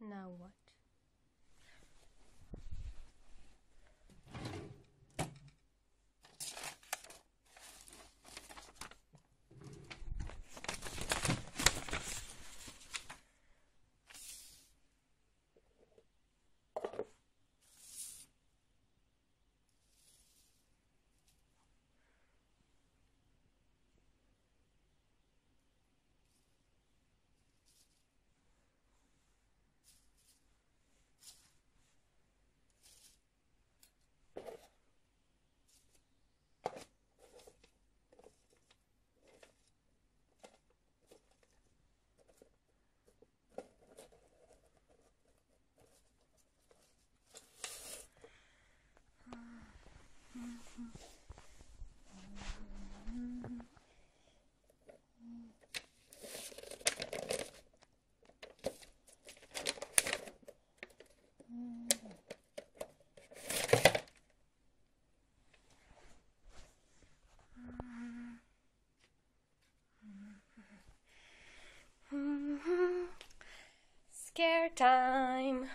Now what? Scare time.